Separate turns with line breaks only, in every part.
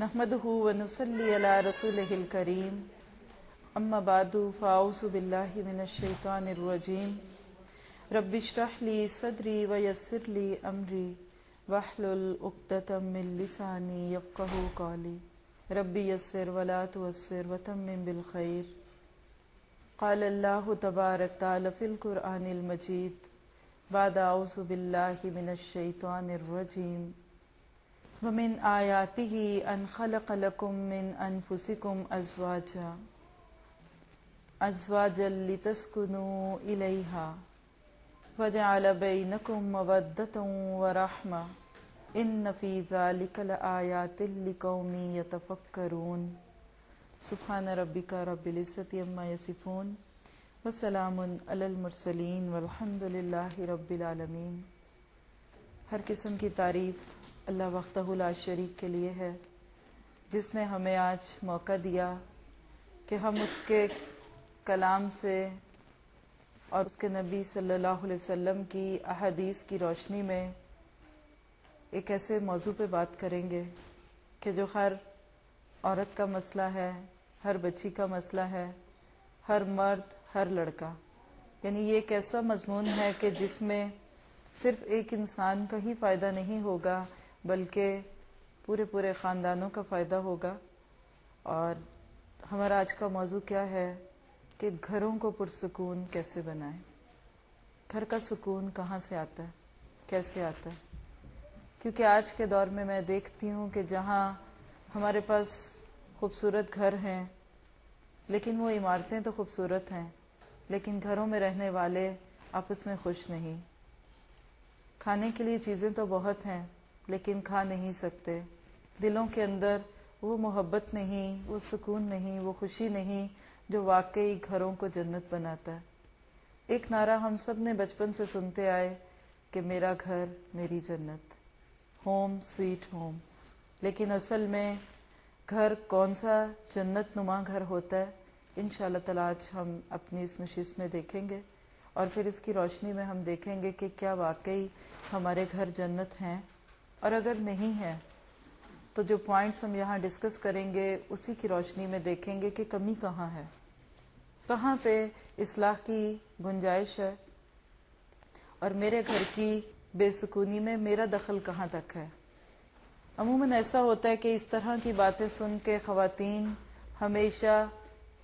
नहमदहू वनुसल्ली अला रसूलिहिल करीम अम्मा बादु फ़ाउज़ु बिल्लाहि मिनश रजीम रब्बिश्रह ली सदरी व यस्सिर ली अमरी वहलुल उक़्दतम मिन लिसानी यफ़क़हू क़ौली रब्बी यस्सिर वला तुअस्सिर व तम्मिम बिल खैर क़ाल अल्लाहु तबारक तआला फ़िल क़ुरआनिल मजीद बाद आउज़ु बिल्लाहि मिनश शैतानिर रजीम व मिन आयातिही अन खलक़ लकुम मिन अनफुसिकुम अज़वाजा अज़वाजल लितस्कुनू इलैहा वजअल बैनकुम मवद्दतन व रहमा इन फ़ी ज़ालिका लआयातिल लिक़ौमी यतफ़क्करून सुबहान रब्बिका रब्बिल इज़्ज़ति अम्मा यसिफून व सलामुन अलल हर किस्म की तारीफ़ अल्लाह वक्तहुल शरीक के लिए है। जिसने हमें आज मौका दिया कि हम उसके कलाम से और उसके नबी सल्लल्लाहु अलैहि वसल्लम की अहदीस की रोशनी में एक ऐसे मौजू पे बात करेंगे कि जो हर औरत का मसला है, हर बच्ची का मसला है, हर मर्द, हर लड़का। यानी ये एक ऐसा मजमून है कि जिसमें सिर्फ़ एक इंसान का ही फ़ायदा नहीं होगा, बल्कि पूरे पूरे ख़ानदानों का फ़ायदा होगा। और हमारा आज का मौजू क्या है कि घरों को पुरसकून कैसे बनाएँ? घर का सुकून कहाँ से आता है? कैसे आता है? क्योंकि आज के दौर में मैं देखती हूँ कि जहाँ हमारे पास खूबसूरत घर हैं, लेकिन वो इमारतें तो खूबसूरत हैं, लेकिन घरों में रहने वाले आपस में खुश नहीं। खाने के लिए चीज़ें तो बहुत हैं, लेकिन खा नहीं सकते। दिलों के अंदर वो मोहब्बत नहीं, वो सुकून नहीं, वो खुशी नहीं जो वाकई घरों को जन्नत बनाता है। एक नारा हम सबने बचपन से सुनते आए कि मेरा घर मेरी जन्नत। होम स्वीट होम लेकिन असल में घर कौन सा जन्नत नुमा घर होता है इन ताला आज हम अपनी इस नशिश में देखेंगे। और फिर इसकी रोशनी में हम देखेंगे कि क्या वाकई हमारे घर जन्नत हैं। और अगर नहीं है तो जो पॉइंट्स हम यहाँ डिस्कस करेंगे, उसी की रोशनी में देखेंगे कि कमी कहाँ है। कहाँ पे इसलाह की गुंजाइश है और मेरे घर की बेसकूनी में मेरा दखल कहाँ तक है। अमूमन ऐसा होता है कि इस तरह की बातें सुन के खातन हमेशा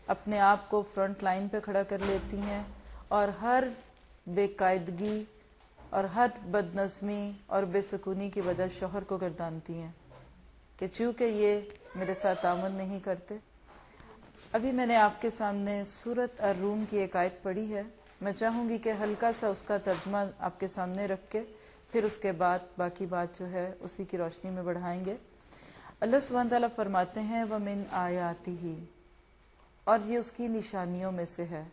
अपने आप को फ्रंट लाइन पे खड़ा कर लेती हैं। और हर बेकायदगी और हर बदनज़मी और बेसकूनी की वजह शोहर को गर्दानती हैं कि चूँकि ये मेरे साथ तामन नहीं करते, अभी मैंने आपके सामने सूरत और रूम की एक आयत पढ़ी है। मैं चाहूँगी कि हल्का सा उसका तर्जमा आपके सामने रख के फिर उसके बाद बाकी बात जो है उसी की रोशनी में बढ़ाएँगे। अल्लाह सुबहान फरमाते हैं व मिन आयाती ही और ये उसकी निशानियों में से है।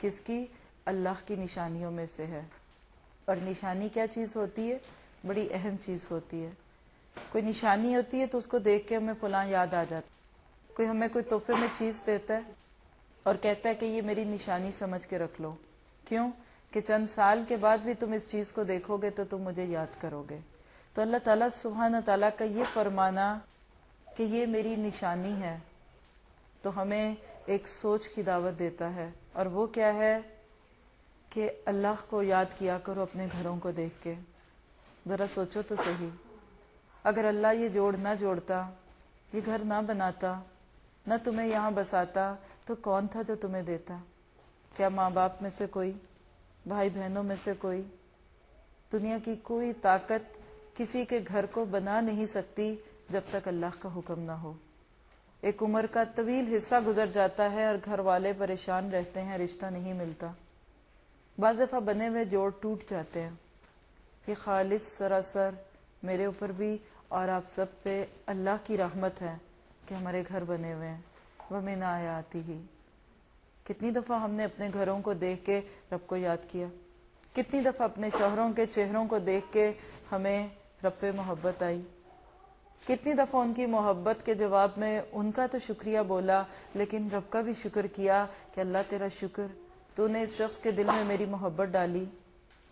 किसकी? अल्लाह की निशानियों में से है। और निशानी क्या चीज़ होती है? बड़ी अहम चीज़ होती है। कोई निशानी होती है तो उसको देख के हमें फलां याद आ जाता कोई हमें कोई तोहफे में चीज़ देता है और कहता है कि ये मेरी निशानी समझ के रख लो। क्यों? कि चंद साल के बाद भी तुम इस चीज़ को देखोगे तो तुम मुझे याद करोगे। तो अल्लाह ताला सुबहान ताला का ये फरमाना कि ये मेरी निशानी है तो हमें एक सोच की दावत देता है। और वो क्या है? कि अल्लाह को याद किया करो अपने घरों को देख के। ज़रा सोचो तो सही। अगर अल्लाह ये जोड़ ना जोड़ता, ये घर ना बनाता, न तुम्हें यहाँ बसाता तो कौन था जो तुम्हें देता? क्या माँ बाप में से कोई? भाई बहनों में से कोई? दुनिया की कोई ताकत किसी के घर को बना नहीं सकती जब तक अल्लाह का हुक्म ना हो। एक उम्र का तवील हिस्सा गुजर जाता है और घर वाले परेशान रहते हैं, रिश्ता नहीं मिलता। बाज दफ़ा बने हुए जोड़ टूट जाते हैं ये खालिश सरासर मेरे ऊपर भी और आप सब पे अल्लाह की रहमत है कि हमारे घर बने हुए हैं। वह मैं ना आती ही। कितनी दफ़ा हमने अपने घरों को देख के रब को याद किया? कितनी दफ़ा अपने शोहरों के चेहरों को देख के हमें रब पे मोहब्बत आई? कितनी दफ़ा उनकी मोहब्बत के जवाब में उनका तो शुक्रिया बोला, लेकिन रब का भी शुक्र किया कि अल्लाह तेरा शुक्र तूने इस शख्स के दिल में मेरी मोहब्बत डाली।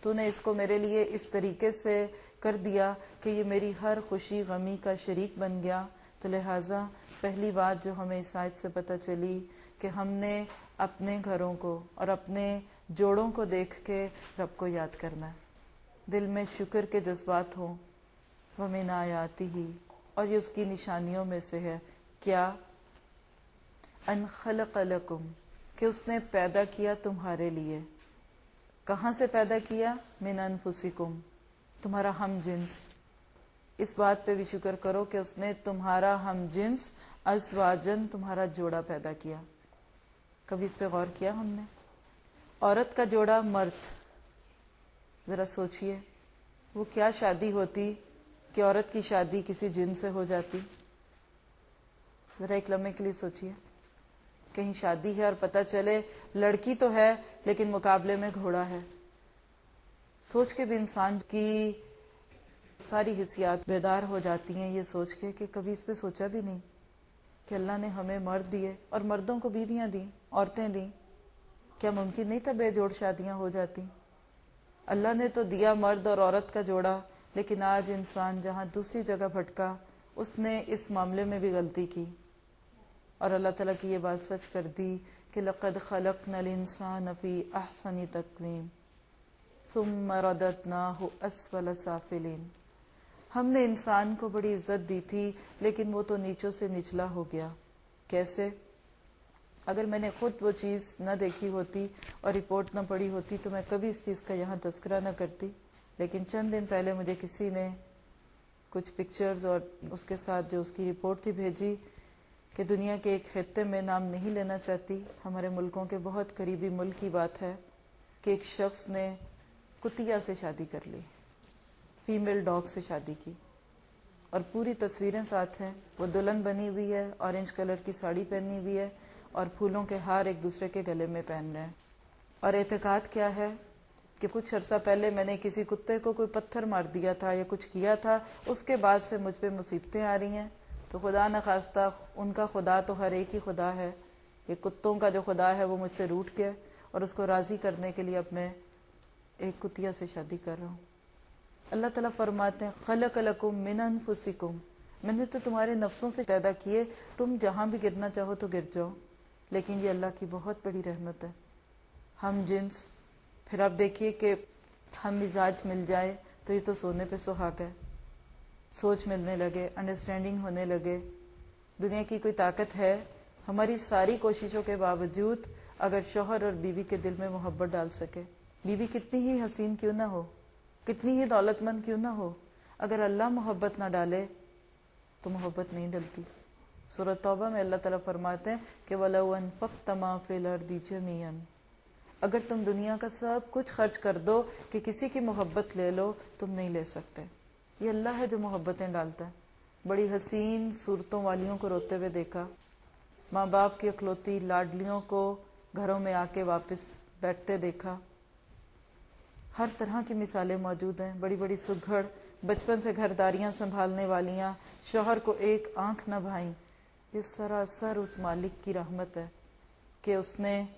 तूने इसको मेरे लिए इस तरीके से कर दिया कि ये मेरी हर खुशी, गमी का शरीक बन गया। तो लिहाजा पहली बात जो हमें इस आयत से पता चली कि हमने अपने घरों को और अपने जोड़ों को देख के रब को याद करना है। दिल में शुक्र के जज्बात हों, वह ना आती ही, और ये उसकी निशानियों में से है। क्या? अन खलकुम कि उसने पैदा किया तुम्हारे लिए। कहाँ से पैदा किया? मिन अनफुसिकुम। तुम्हारा हम जिन्स। इस बात पे भी शुक्र करो कि उसने तुम्हारा हम जिन्स, अजवाजन, तुम्हारा जोड़ा पैदा किया। कभी इस पे गौर किया हमने? औरत का जोड़ा मर्द। जरा सोचिए, वो क्या शादी होती कि औरत की शादी किसी जिन से हो जाती? जरा एक लम्हे के लिए सोचिए। कहीं शादी है और पता चले लड़की तो है, लेकिन मुकाबले में घोड़ा है। सोच के भी इंसान की सारी हिस्सियात बेदार हो जाती हैं, ये सोच के कि कभी इस पे सोचा भी नहीं कि अल्लाह ने हमें मर्द दिए और मर्दों को बीवियाँ दी, औरतें दी। क्या मुमकिन नहीं था बेजोड़ शादियाँ हो जाती? अल्लाह ने तो दिया मर्द और औरत का जोड़ा, लेकिन आज इंसान जहाँ दूसरी जगह भटका, उसने इस मामले में भी गलती की। और अल्लाह ताला की ये बात सच कर दी कि लक़द खलक नल इंसान अफ़ी अहसनी तकवीम तुम मरदत ना हो असफल साफिलीन। हमने इंसान को बड़ी इज़्ज़त दी थी, लेकिन वो तो नीचों से निचला हो गया। कैसे? अगर मैंने खुद वो चीज़ न देखी होती और रिपोर्ट न पढ़ी होती तो मैं कभी इस चीज़ का यहाँ तस्करा न करती। लेकिन चंद दिन पहले मुझे किसी ने कुछ पिक्चर्स और उसके साथ जो उसकी रिपोर्ट थी भेजी कि दुनिया के एक खत्े में नाम नहीं लेना चाहती। हमारे मुल्कों के बहुत करीबी मुल्क की बात है कि एक शख्स ने कुतिया से शादी कर ली, फीमेल डॉग से शादी की। और पूरी तस्वीरें साथ हैं। वो दुल्हन बनी हुई है ऑरेंज कलर की साड़ी पहनी हुई है और फूलों के हार एक दूसरे के गले में पहन रहे हैं। और एहतिकात क्या है कि कुछ अर्सा पहले मैंने किसी कुत्ते को कोई पत्थर मार दिया था या कुछ किया था, उसके बाद से मुझ पर मुसीबतें आ रही हैं। तो खुदा न खास्ता, उनका खुदा तो हर एक ही खुदा है। ये कुत्तों का जो खुदा है, वो मुझसे रूट गया और उसको राज़ी करने के लिए अब मैं एक कुतिया से शादी कर रहा हूँ। अल्लाह ताला फरमाते हैं, खलक लकुम मिन फुसिकुम मैंने तो तुम्हारे नफ्सों से पैदा किए, तुम जहाँ भी गिरना चाहो तो गिर जाओ, लेकिन ये अल्लाह की बहुत बड़ी रहमत है। हम जिन्स, फिर आप देखिए कि हम मिजाज मिल जाए तो ये तो सोने पे सुहाग है। सोच मिलने लगे अंडरस्टैंडिंग होने लगे। दुनिया की कोई ताकत है, हमारी सारी कोशिशों के बावजूद अगर शोहर और बीवी के दिल में मोहब्बत डाल सके। बीवी कितनी ही हसीन क्यों ना हो, कितनी ही दौलतमंद क्यों ना हो। अगर अल्लाह मोहब्बत ना डाले तो मोहब्बत नहीं डलती। सूरत तौबा में अल्लाह ताला फरमाते हैं कि वलन फ़क तमाफ़िल ज़मीन अगर तुम दुनिया का सब कुछ खर्च कर दो कि किसी की मोहब्बत ले लो, तुम नहीं ले सकते। ये अल्लाह है जो मोहब्बतें डालता है। बड़ी हसीन सूरतों वालियों को रोते हुए देखा। माँ बाप की अखलौती लाडलियों को घरों में आके वापस बैठते देखा। हर तरह की मिसालें मौजूद हैं। बड़ी बड़ी सुघड़, बचपन से घरदारियाँ संभालने वालियाँ, शोहर को एक आँख न भाई। ये सरासर उस मालिक की रहमत है कि उसने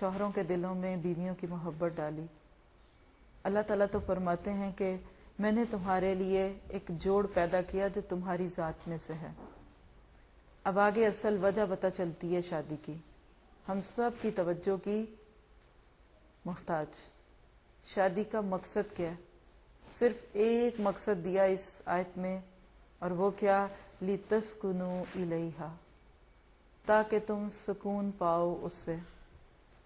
शोहरों के दिलों में बीवियों की मोहब्बत डाली। अल्लाह ताला तो फरमाते हैं कि मैंने तुम्हारे लिए एक जोड़ पैदा किया जो तुम्हारी ज़ात में से है। अब आगे असल वजह पता चलती है शादी की। हम सब की तवज्जो की मोहताज। शादी का मकसद क्या है? सिर्फ़ एक मकसद दिया इस आयत में, और वो क्या? लितस्कुनु इलेहा। ताकि तुम सुकून पाओ उससे।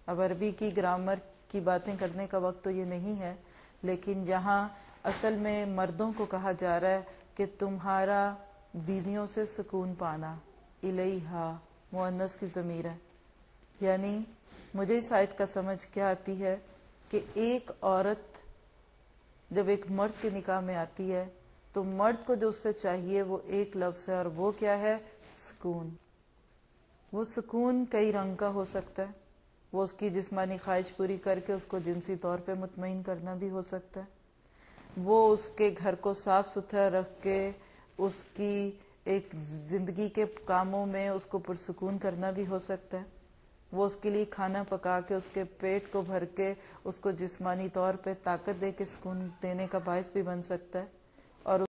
अब अरबी की ग्रामर की बातें करने का वक्त तो ये नहीं है, लेकिन यहाँ असल में मर्दों को कहा जा रहा है कि तुम्हारा बीवियों से सुकून पाना इलेहा मुअन्नस की ज़मीर है। यानी मुझे इस आयत का समझ क्या आती है कि एक औरत जब एक मर्द के निकाह में आती है तो मर्द को जो उससे चाहिए वो एक लफ्ज है और वो क्या है? सुकून। वो सुकून कई रंग का हो सकता है। वो उसकी जिस्मानी ख्वाहिश पूरी करके उसको जिनसी तौर पे मुतमिन करना भी हो सकता है। वो उसके घर को साफ़ सुथरा रख के उसकी एक ज़िंदगी के कामों में उसको पुरसकून करना भी हो सकता है। वो उसके लिए खाना पका के, उसके पेट को भर के, उसको जिस्मानी तौर पे ताकत दे के सुकून देने का बायस भी बन सकता है। और